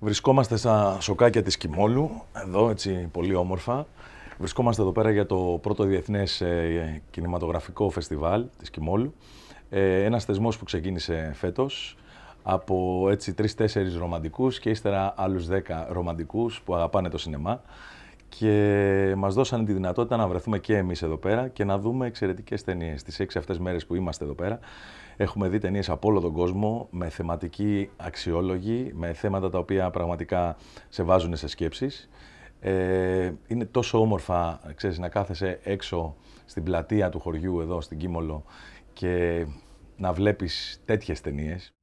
Βρισκόμαστε στα σοκάκια της Κιμόλου, εδώ έτσι πολύ όμορφα. Βρισκόμαστε εδώ πέρα για το πρώτο διεθνές ε, κινηματογραφικό φεστιβάλ της Κιμόλου. Ε, ένας θεσμός που ξεκίνησε φέτος από έτσι τρεις-τέσσερις ρομαντικούς και ύστερα άλλους δέκα ρομαντικούς που αγαπάνε το σινεμά και μας δώσανε τη δυνατότητα να βρεθούμε και εμείς εδώ πέρα και να δούμε εξαιρετικές ταινίες. Τις έξι αυτές μέρες που είμαστε εδώ πέρα έχουμε δει ταινίες από όλο τον κόσμο με θεματική αξιόλογη, με θέματα τα οποία πραγματικά σε βάζουν σε σκέψεις. Ε, είναι τόσο όμορφα, ξέρεις, να κάθεσαι έξω στην πλατεία του χωριού εδώ, στην Κίμολο και να βλέπεις τέτοιες ταινίες.